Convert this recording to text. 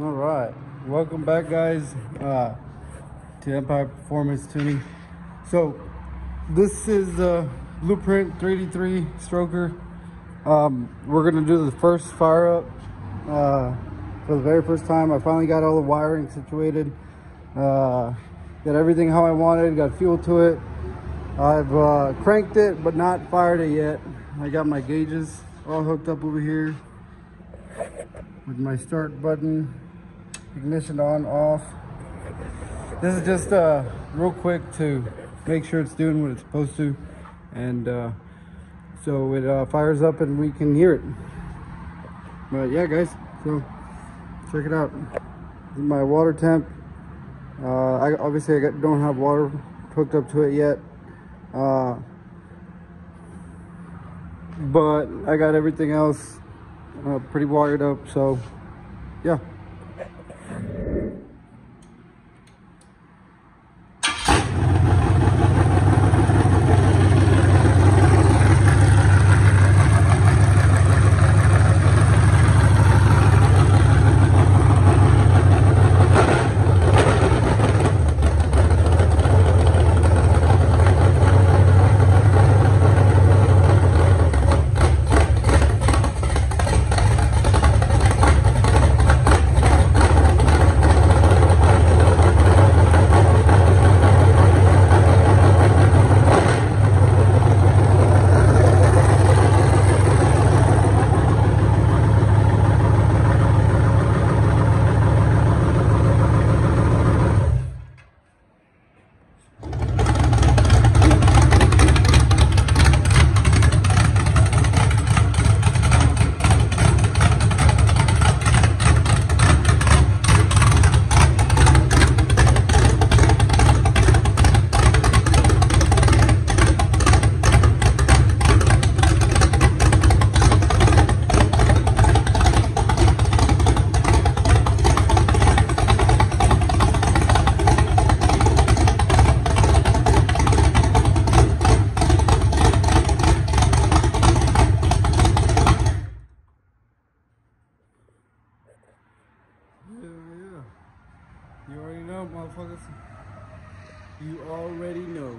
All right, welcome back, guys, uh, to Empire Performance Tuning. So, this is the Blueprint 383 stroker. Um, we're gonna do the first fire up uh, for the very first time. I finally got all the wiring situated, uh, got everything how I wanted, got fuel to it. I've uh, cranked it, but not fired it yet. I got my gauges all hooked up over here with my start button, ignition on, off. This is just uh, real quick to make sure it's doing what it's supposed to. And uh, so it uh, fires up and we can hear it. But yeah, guys, so check it out. My water temp. Uh, I obviously I got, don't have water hooked up to it yet. Uh, but I got everything else uh, pretty wired up, so yeah. Yeah, yeah. You already know, motherfuckers. You already know.